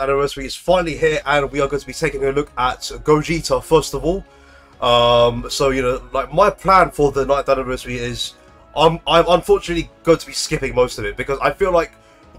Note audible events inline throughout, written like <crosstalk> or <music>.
anniversary is finally here, and we are going to be taking a look at Gogeta first of all. Um, so you know, like my plan for the 9th anniversary is, I'm I'm unfortunately going to be skipping most of it because I feel like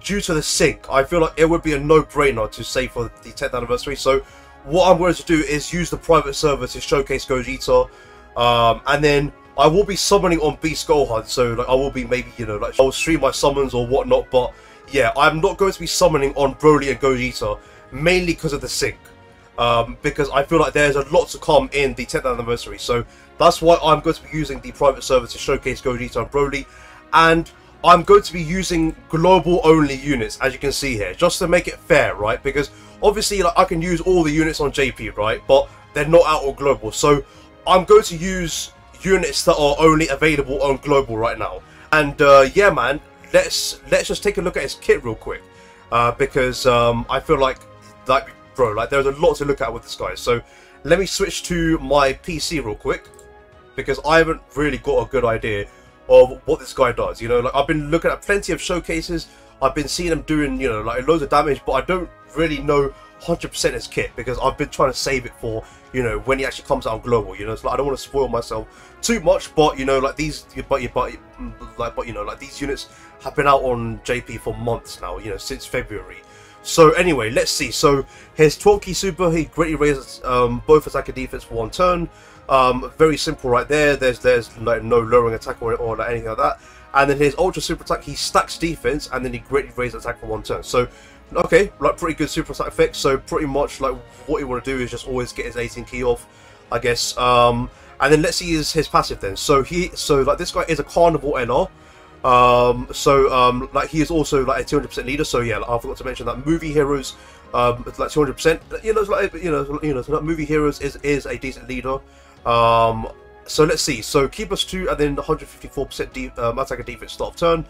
due to the sync, I feel like it would be a no-brainer to save for the 10th anniversary. So what I'm going to do is use the private server to showcase Gogeta, um, and then I will be summoning on Beast Gohan. So like I will be maybe you know like I'll stream my summons or whatnot, but yeah, I'm not going to be summoning on Broly and Gogeta mainly because of the sync. Um, because I feel like there's a lot to come in the 10th anniversary. So that's why I'm going to be using the private server to showcase Gogeta and Broly. And I'm going to be using global only units, as you can see here, just to make it fair, right? Because obviously like, I can use all the units on JP, right? But they're not out on global. So I'm going to use units that are only available on global right now. And uh, yeah, man, let's let's just take a look at his kit real quick, uh, because um, I feel like like bro, like there's a lot to look at with this guy. So let me switch to my PC real quick, because I haven't really got a good idea of what this guy does. You know, like I've been looking at plenty of showcases. I've been seeing him doing you know like loads of damage, but I don't really know 100% his kit because I've been trying to save it for you know when he actually comes out global. You know, it's like I don't want to spoil myself too much, but you know like these, but you but like but you know like these units have been out on JP for months now. You know, since February. So anyway, let's see. So his 12 key super, he greatly raises um, both attack and defense for one turn. Um, very simple right there. There's there's like no lowering attack or, or like anything like that. And then his ultra super attack, he stacks defense and then he greatly raises attack for one turn. So okay, like pretty good super attack effect. So pretty much like what you want to do is just always get his 18 key off, I guess. Um, and then let's see his, his passive then. So he so like this guy is a carnival LR. Um, so um, like he is also like a 200% leader. So yeah, I forgot to mention that movie heroes, um, like 200%. You know, like you know, you know, so that movie heroes is is a decent leader. Um, so let's see. So keep us two, and then 154% de um, attack and defense start of turn.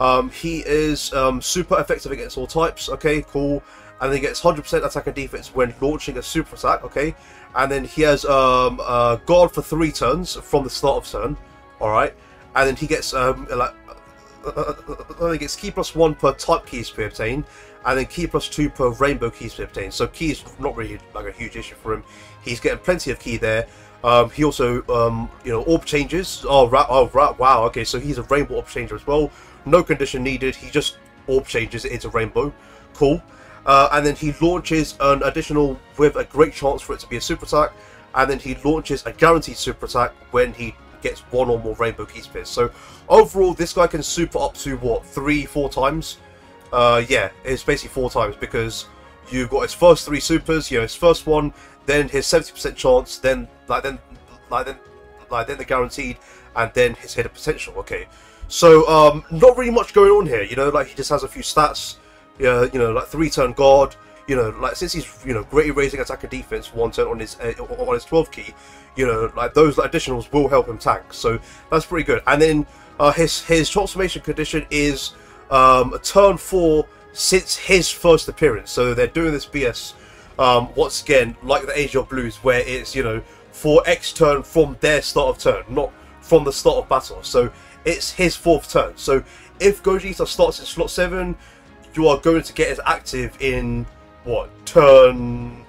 Um, he is um, super effective against all types. Okay, cool. And then he gets 100% attack and defense when launching a super attack. Okay, and then he has um, uh, guard for three turns from the start of turn. All right, and then he gets um, like uh, uh, he gets key plus one per type keys to be obtained, and then key plus two per rainbow keys to be obtained. So key is not really like a huge issue for him. He's getting plenty of key there. Um, he also, um, you know, orb changes. Oh, ra oh ra wow. Okay, so he's a rainbow orb changer as well. No condition needed. He just orb changes it into rainbow. Cool. Uh, and then he launches an additional with a great chance for it to be a super attack. And then he launches a guaranteed super attack when he gets one or more rainbow ki spheres. So overall, this guy can super up to what three, four times. Uh, yeah, it's basically four times because you've got his first three supers. You know, his first one, then his seventy percent chance, then like then like then like then the guaranteed, and then his hidden potential. Okay, so um, not really much going on here. You know, like he just has a few stats. Yeah, you know, like three turn guard. You know, like since he's you know greatly raising attack and defense one turn on his uh, on his 12 key, you know, like those additionals will help him tank. So that's pretty good. And then uh, his his transformation condition is um, a turn four since his first appearance. So they're doing this BS um, once again, like the Age of Blues, where it's you know for X turn from their start of turn, not from the start of battle. So it's his fourth turn. So if Gogeta starts in slot seven, you are going to get as active in what turn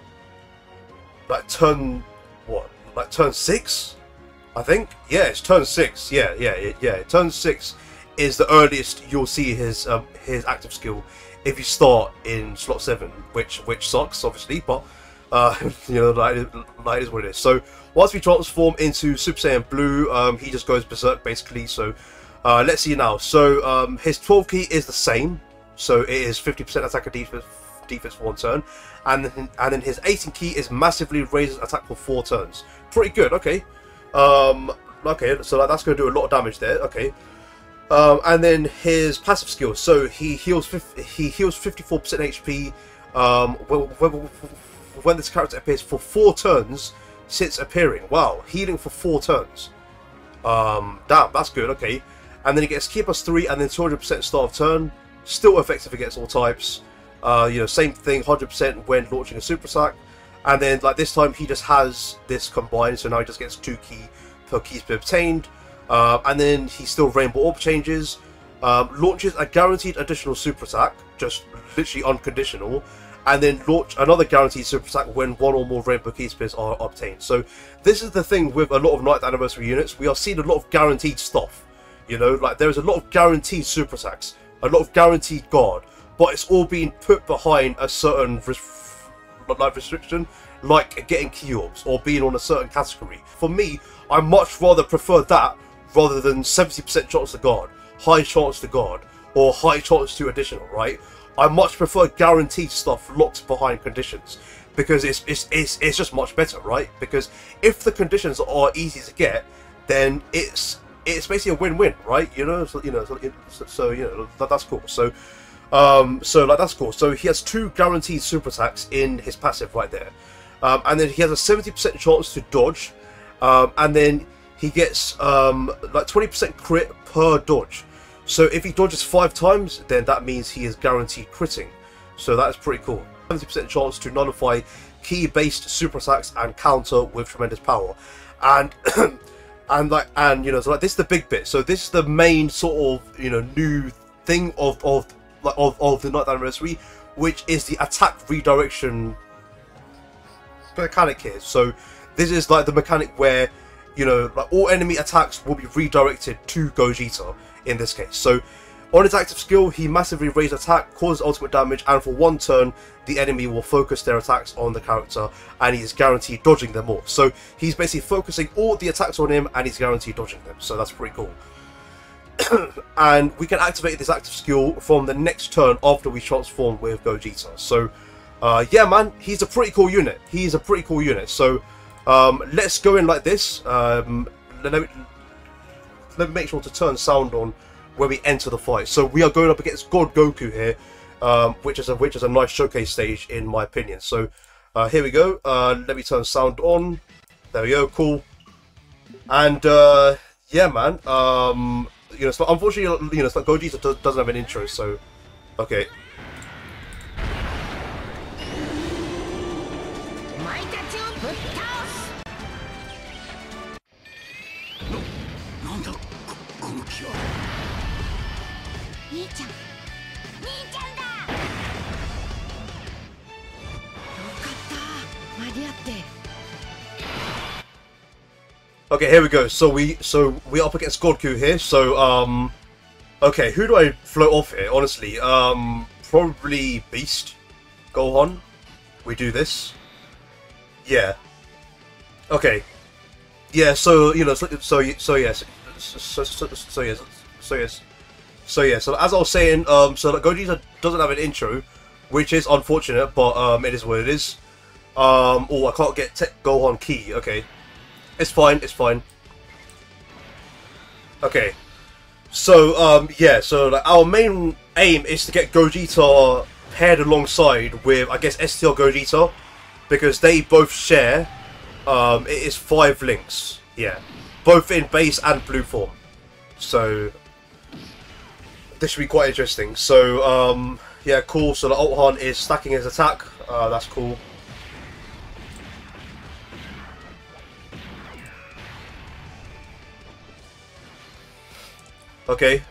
like turn what like turn six I think? Yeah it's turn six. Yeah yeah yeah turn six is the earliest you'll see his um, his active skill if you start in slot seven which which sucks obviously but uh, <laughs> you know that, is what it is. So once we transform into Super Saiyan Blue um, he just goes berserk basically. So uh, let's see now. So um, his 12 key is the same. So it is 50% attack and defense defense for one turn, and then, and then his 18 key is massively raises attack for four turns. Pretty good. Okay. Um. Okay. So that's going to do a lot of damage there. Okay. Um, and then his passive skill. So he heals. He heals 54% HP. Um, when, when, this character appears for four turns since appearing. Wow, healing for four turns. Um, damn, that's good. Okay. And then he gets Keep Us 3 and then 200% start of turn. Still effective against all types. Uh, you know, same thing, 100% when launching a super attack. And then, like this time, he just has this combined, so now he just gets two key per keys be obtained. Uh, and then he still Rainbow Orb changes, um, launches a guaranteed additional super attack, just literally unconditional. and then launch another guaranteed super attack when one or more rainbow ki spheres are obtained. So this is the thing with a lot of Ninth Anniversary units. We are seeing a lot of guaranteed stuff. You know, like there is a lot of guaranteed super attacks, a lot of guaranteed guard, but it's all being put behind a certain like restriction, like getting key orbs or being on a certain category. For me, I much rather prefer that rather than 70% chance to guard, high chance to guard, or high chance to additional, right? I much prefer guaranteed stuff locked behind conditions because it's, it's, it's, it's just much better, right? Because if the conditions are easy to get, then it's it's basically a win-win, right? You know, so, you know, so, so you know that, that's cool. So, um, so like that's cool. So he has two guaranteed super attacks in his passive right there, um, and then he has a seventy percent chance to dodge, um, and then he gets um, like twenty percent crit per dodge. So if he dodges five times, then that means he is guaranteed critting. So that is pretty cool. 70% chance to nullify key-based super attacks and counter with tremendous power. And <clears throat> and like and you know so like this is the big bit. So this is the main sort of you know new thing of of of, of the Ninth Anniversary, which is the attack redirection mechanic here. So this is like the mechanic where you know like all enemy attacks will be redirected to Gogeta in this case. So on his active skill, he massively raises attack, causes ultimate damage, and for one turn, the enemy will focus their attacks on the character, and he is guaranteed dodging them all. So he's basically focusing all the attacks on him, and he's guaranteed dodging them. So that's pretty cool. <coughs> and we can activate this active skill from the next turn after we transform with Gogeta. So, uh, yeah, man, he's a pretty cool unit. He's a pretty cool unit. So, um, let's go in like this. Um, let me, let me make sure to turn sound on when we enter the fight. So we are going up against God Goku here, um, which is a which is a nice showcase stage in my opinion. So uh, here we go. Uh, let me turn sound on. There we go. Cool. And uh, yeah, man. Um, you know, unfortunately, you know, so Gogeta doesn't have an intro. So okay. ち Okay, here we go. So we so we up against Godku here. So um, okay, who do I float off here? Honestly, um, probably Beast, Gohan. We do this. Yeah. Okay. Yeah. So you know. So so, so yes. So, so, so yes. So yes. So yeah, so as I was saying, um, so Gogeta doesn't have an intro, which is unfortunate, but um, it is what it is. Um, oh, I can't get Gohan key. Okay, it's fine. It's fine. Okay, so um, yeah, so like, our main aim is to get Gogeta paired alongside with, I guess, STR Gogeta, because they both share. Um, it is five links. Yeah, both in base and blue form. So this should be quite interesting. So, um, yeah, cool. So the Alt Hunt is stacking his attack. Uh, that's cool. Okay,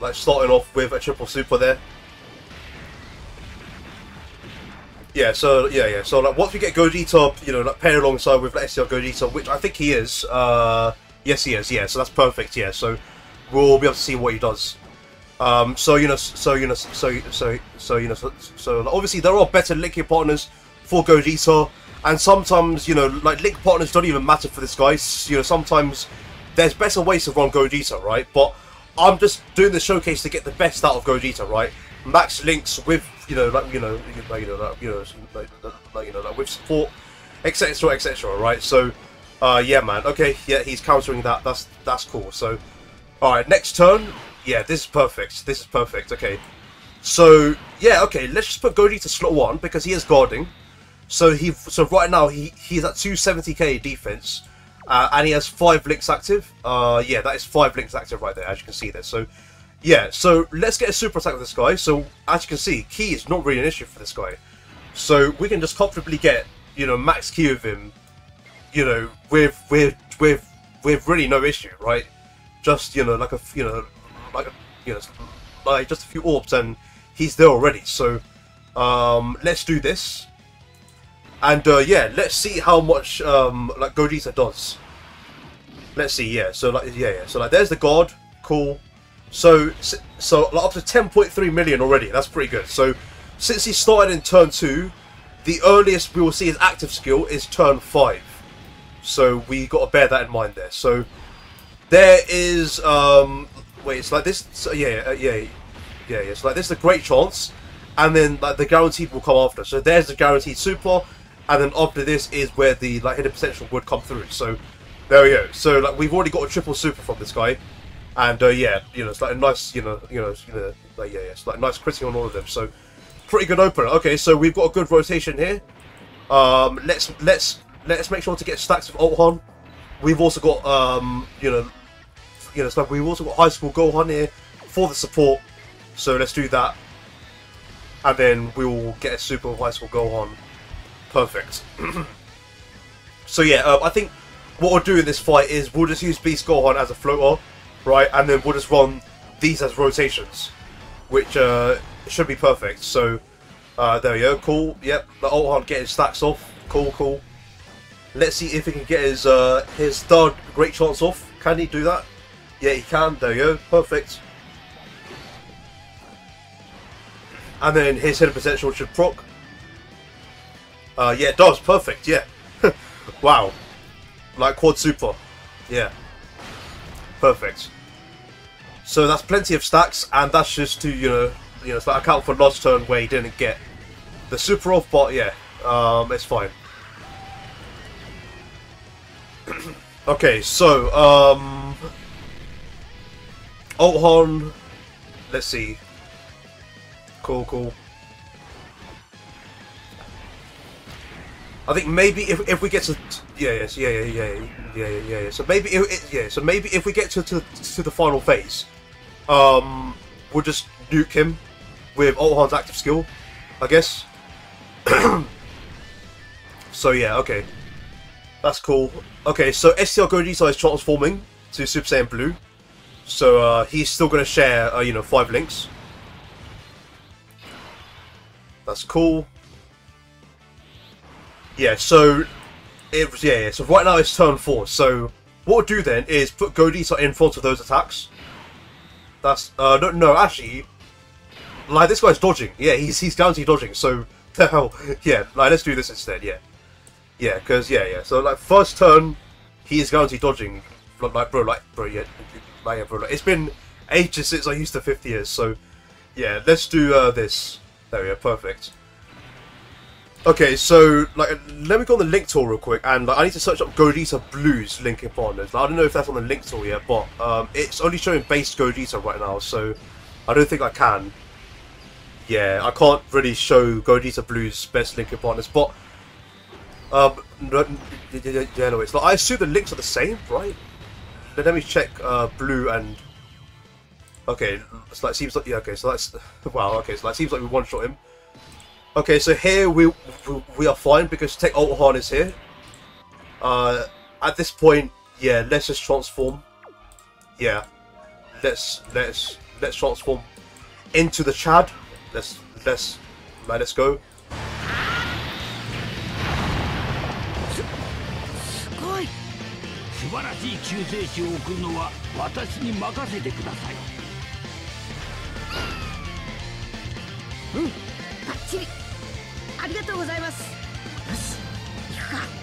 like starting off with a triple super there. Yeah, so yeah, yeah. So like once we get Gogeta, you know, like paired alongside with STR Gogeta, which I think he is. Uh, yes, he is. Yeah, so that's perfect. Yeah, so we'll be able to see what he does. Um, so you know, so you know, so so so you know, so, so obviously there are better linking partners for Gogeta, and sometimes you know, like link partners don't even matter for this guy. You know, sometimes there's better ways to run Gogeta, right? But I'm just doing the showcase to get the best out of Gogeta, right? Max links with you know, like you know, like, you know, like, you know, like, like you know, like with support, etc., etc. Right? So, uh, yeah, man. Okay, yeah, he's countering that. That's that's cool. So, all right, next turn yeah, this is perfect. This is perfect. Okay. So, yeah, okay, let's just put Goji to slot 1 because he is guarding. So he, so right now he he's at 270k defense, uh, and he has five links active. Uh, yeah, that is five links active right there, as you can see there. So, yeah, so let's get a super attack with this guy. So as you can see, key is not really an issue for this guy. So we can just comfortably get you know max key of him, you know, with with with with really no issue, right? Just you know like a you know like a, you know, like just a few orbs, and he's there already. So, Um, let's do this. And uh, yeah, let's see how much um, like Gogeta does. Let's see, yeah. So like, yeah, yeah. So like, there's the god. Cool. So so like, up to 10.3 million already. That's pretty good. So since he started in turn two, the earliest we will see his active skill is turn five. So we got to bear that in mind there. So there is um wait, it's like this. So, yeah, uh, yeah, yeah, yeah. It's like this is a great chance, and then like the guaranteed will come after. So there's the guaranteed super, and then after this is where the like hidden potential would come through. So there we go. So like we've already got a triple super from this guy, and uh, yeah, you know it's like a nice, you know, you know, you know, like yeah, yeah, it's like nice critting on all of them. So pretty good opener. Okay, so we've got a good rotation here. Um, let's let's let's make sure to get stacks of Ultron. We've also got um, you know, you know, stuff. We've also got High School Gohan here for the support. So let's do that, and then we will get a Super High School Gohan. Perfect. <clears throat> so yeah, um, I think what we'll do in this fight is we'll just use Beast Gohan as a floater, right, and then we'll just run these as rotations, which uh, should be perfect. So uh, there we go. Cool. Yep. The old Ultron getting stacks off. Cool. Cool. Let's see if he can get his uh, his third great chance off. Can he do that? Yeah, he can. There you go. Perfect. And then his hidden potential should proc. Uh, yeah, does. Perfect. Yeah. <laughs> wow. Like quad super. Yeah. Perfect. So that's plenty of stacks, and that's just to you know, you know, account for last turn where he didn't get the super off, but yeah, um, it's fine. <clears throat> okay, so um, Ultron. Let's see. Cool, cool. I think maybe if, if we get to yeah yes yeah yeah yeah yeah yeah yeah so maybe if, yeah so maybe if we get to, to to the final phase, um, we'll just nuke him with Ultron's active skill, I guess. <clears throat> so yeah, okay, that's cool. Okay, so STR Gogeta is transforming to Super Saiyan Blue, so uh, he's still gonna share uh, you know five links. That's cool. Yeah, so it was yeah, yeah. So right now it's turn four. So what we'll do then is put Gogeta in front of those attacks. That's uh no no actually like this guy's dodging. Yeah, he's he's guaranteed dodging. So the <laughs> hell yeah. Like let's do this instead. Yeah, yeah. Because yeah yeah. So like first turn, he is guaranteed dodging. Like bro like bro yeah like yeah bro. Like, it's been ages since I used the 50 years. So yeah, let's do uh, this. There we go. Perfect. Okay, so like, let me go on the link tool real quick, and like, I need to search up Gogeta Blues linking partners. Like, I don't know if that's on the link tool yet, but um, it's only showing base Gogeta right now, so I don't think I can. Yeah, I can't really show Gogeta Blues best linking partners, but um, no, yeah, anyways, like, I assume the links are the same, right? Let me check uh, Blue and. Okay, so that seems like yeah. Okay, so that's <laughs> wow. Okay, so that seems like we one shot him. Okay, so here we we are fine because Tech Ultron is here. Uh, at this point, yeah, let's just transform. Yeah, let's let's let's transform into the Chad. Let's let's man, let us go. ありがとうございますよし行くか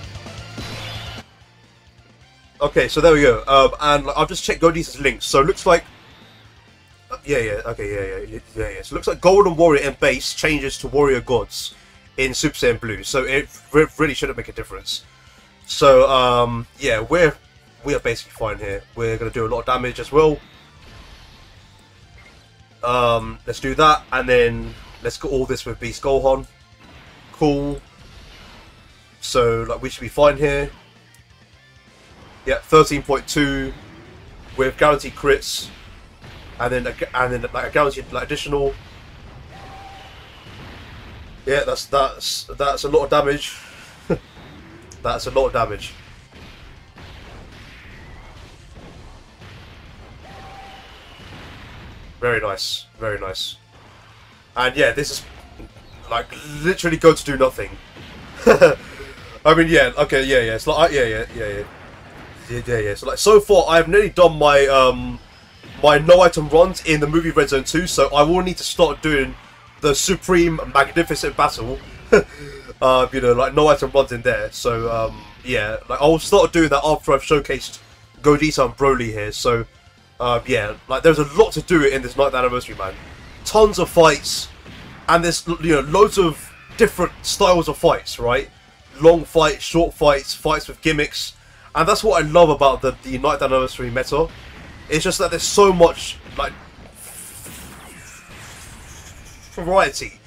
Okay, so there we go. Um, and like, I've just checked Gogeta's links. So it looks like, uh, yeah, yeah, okay, yeah, yeah, yeah, yeah. So it looks like Golden Warrior and Base changes to Warrior Gods in Super Saiyan Blue. So it re really shouldn't make a difference. So um, yeah, we're we are basically fine here. We're gonna do a lot of damage as well. Um, let's do that, and then let's get all this with Beast Gohan. Cool. So like we should be fine here. Yeah, 13.2 with guaranteed crits, and then a, and then like a guaranteed like additional. Yeah, that's that's that's a lot of damage. <laughs> that's a lot of damage. Very nice, very nice. And yeah, this is like literally go to do nothing. <laughs> I mean, yeah, okay, yeah, yeah, it's like, yeah, yeah, yeah, yeah, yeah, yeah, yeah. So like, so far, I've nearly done my um my no item runs in the movie Red Zone 2, so I will need to start doing the Supreme Magnificent Battle. <laughs> uh, you know, like no item runs in there. So um, yeah, like I'll start doing that after I've showcased Gogeta and Broly here. So uh, yeah, like there's a lot to do in this 9th anniversary, man. Tons of fights, and there's you know loads of different styles of fights, right? Long fights, short fights, fights with gimmicks, and that's what I love about the the 9th anniversary meta. It's just that there's so much like variety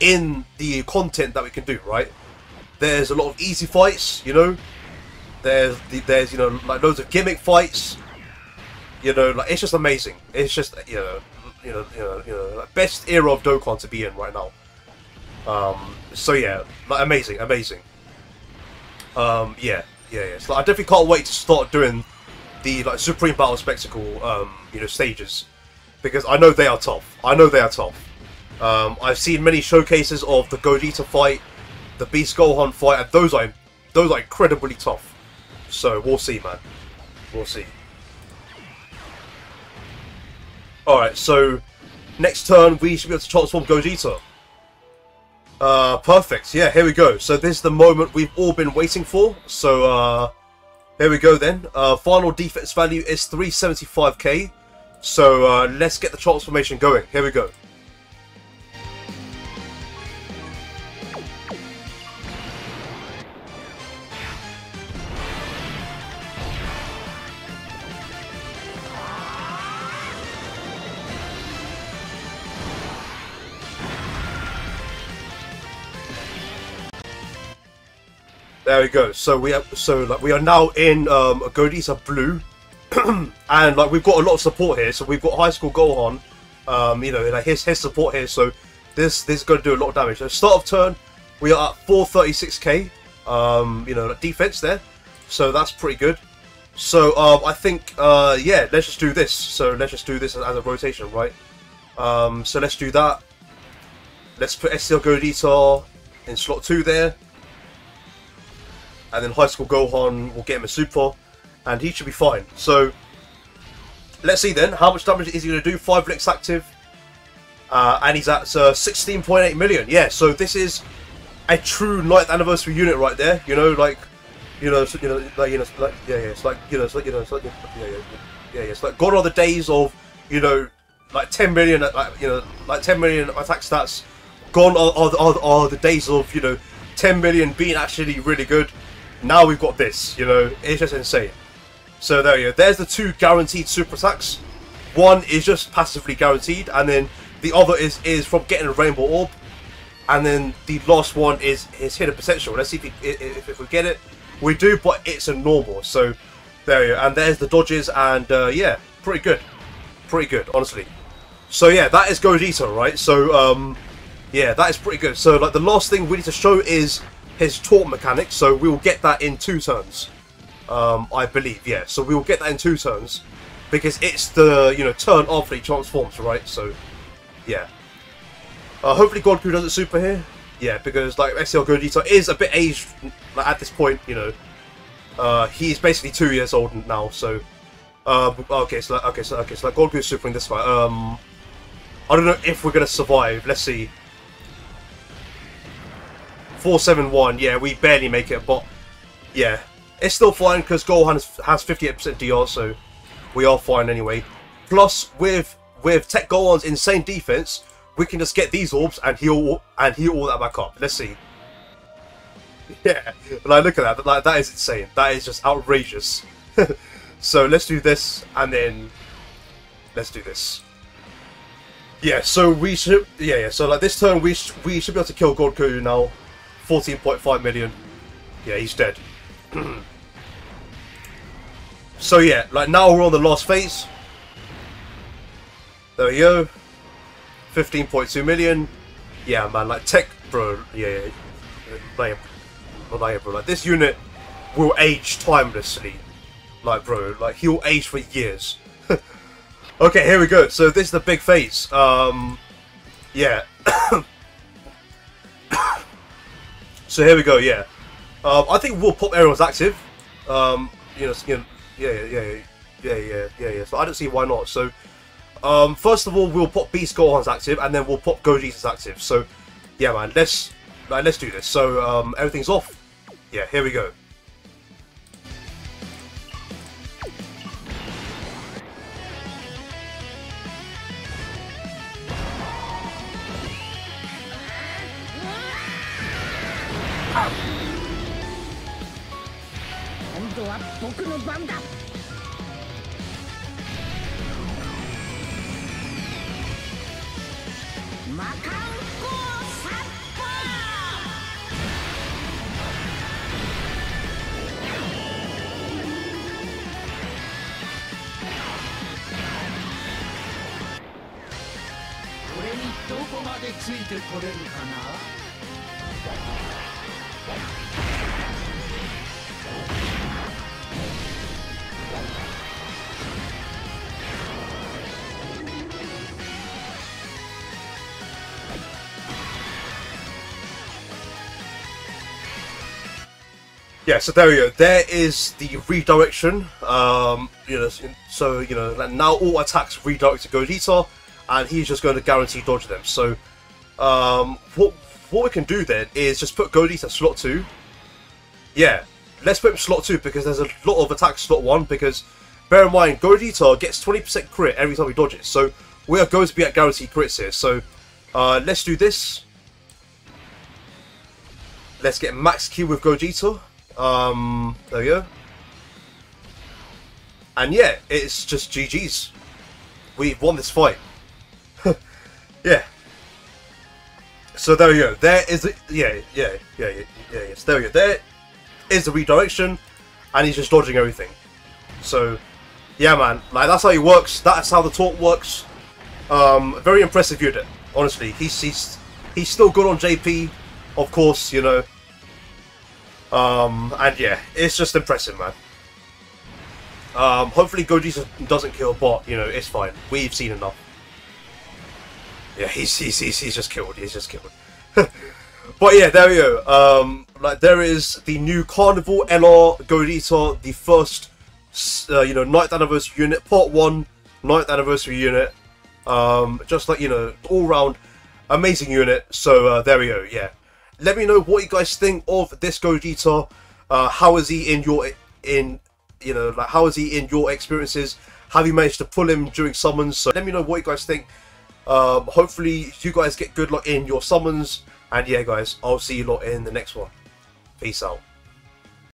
in the content that we can do, right? There's a lot of easy fights, you know. There's the, there's you know like loads of gimmick fights. You know, like it's just amazing. It's just you know you know you know you know best era of Dokkan to be in right now. Um, so yeah, amazing, amazing. Um, yeah, yeah, yeah. So like, I definitely can't wait to start doing the like Supreme Battle Spectacle, um, you know, stages because I know they are tough. I know they are tough. Um, I've seen many showcases of the Gogeta fight, the Beast Gohan fight, and those are those are incredibly tough. So we'll see, man. We'll see. All right, so next turn we should be able to transform Gogeta. Uh, perfect. Yeah, here we go. So this is the moment we've all been waiting for. So uh, here we go then. Uh, final defense value is 375k. So uh, let's get the transformation going. Here we go. There we go. So we have so like we are now in um Gogeta Blue, <clears throat> and like we've got a lot of support here. So we've got High School Gohan, um, you know, like his his support here. So this this is going to do a lot of damage. So start of turn, we are at 436k, um, you know, defense there. So that's pretty good. So um, I think uh, yeah, let's just do this. So let's just do this as, as a rotation, right? Um, so let's do that. Let's put STR Gogeta in slot two there and then High School Gohan will get him a Super, and he should be fine. So, let's see then, how much damage is he going to do? 5 links active, uh, and he's at uh, 16.8 million. Yeah, so this is a true 9th anniversary unit right there, you know, like, you know, so, you know, like, you know, like, yeah, yeah, it's like, you know, it's like, you know, it's like, yeah, yeah, yeah, yeah, it's like, gone are the days of, you know, like 10 million, like, you know, like 10 million attack stats, gone are, are, are, are the days of, you know, 10 million being actually really good. Now we've got this, you know, it's just insane. So there you go. There's the two guaranteed super attacks. One is just passively guaranteed, and then the other is is from getting a rainbow orb. And then the last one is his hidden potential. Let's see if, we, if, if we get it. We do, but it's a normal. So there you go. And there's the dodges, and uh, yeah, pretty good. Pretty good, honestly. So yeah, that is Gogeta, right? So um, yeah, that is pretty good. So like the last thing we need to show is his taunt mechanics, so we will get that in two turns. Um, I believe, yeah. So we will get that in two turns because it's the you know turn after he transforms, right? So yeah. Uh, hopefully Goku does it super here. Yeah, because like STR Gogeta is a bit aged like, at this point, you know. Uh, he's basically two years old now, so. Uh, okay, so okay, so okay, so like Goku's super in this fight. Um, I don't know if we're gonna survive. Let's see. 471, yeah, we barely make it, but yeah, it's still fine because Gohan has 58% DR, so we are fine anyway. Plus, with with Tech Gohan's insane defense, we can just get these orbs and heal and heal all that back up. Let's see. <laughs> Yeah, like look at that. Like that is insane. That is just outrageous. <laughs> so let's do this and then let's do this. Yeah, so we should. Yeah, yeah. So like this turn, we sh we should be able to kill Goku now. 14.5 million. Yeah, he's dead. so yeah, like now we're on the last phase. There we go. 15.2 million. Yeah, man, like tech, bro. Yeah, yeah. Like, bro. Like this unit will age timelessly. Like, bro, like he'll age for years. okay, here we go. So this is the big phase. Um, yeah. So here we go. Yeah, um, I think we'll pop everyone's active. Um, you know, you yeah, yeah, yeah, yeah, yeah, yeah, yeah. So I don't see why not. So um, first of all, we'll pop Beast Gohan's active, and then we'll pop Gogeta's active. So yeah, man, let's like, let's do this. So um, everything's off. Yeah, here we go. どこまでついてこれるかな「Yeah, so there we go. There is the redirection. Um, you know, so you know like now all attacks redirect to Gogeta, and he's just going to guarantee dodge them. So, um, what what we can do then is just put Gogeta slot two. Yeah, let's put him slot two because there's a lot of attacks slot one. Because bear in mind, Gogeta gets 20% crit every time he dodges, so we are going to be at guaranteed crits here. So, uh, let's do this. Let's get max Q with Gogeta. Um, there we go. And yeah, it's just GG's. We've won this fight. Yeah. So there we go. There is a, yeah, yeah, yeah, yeah, yeah, yes. There we go. There is the redirection, and he's just dodging everything. So, yeah, man. Like that's how he works. That's how the talk works. Um, very impressive unit. Honestly, he's he's he's still good on JP, of course. You know. Um, and yeah, it's just impressive, man. Um, hopefully Gogeta doesn't kill Bot, you know, it's fine. We've seen enough. Yeah, he's, he's, he's, he's just killed, he's just killed. <laughs> but yeah, there we go. Um, like, there is the new Carnival LR Gogeta, the first, uh, you know, 9th anniversary unit, part 1, 9th anniversary unit. Um, just like, you know, all round amazing unit. So, uh, there we go, yeah. Let me know what you guys think of this Gogeta. Uh, how is he in your in you know like how is he in your experiences? Have you managed to pull him during summons? So let me know what you guys think. Um, hopefully you guys get good luck in your summons. And yeah, guys, I'll see you lot in the next one. Peace out.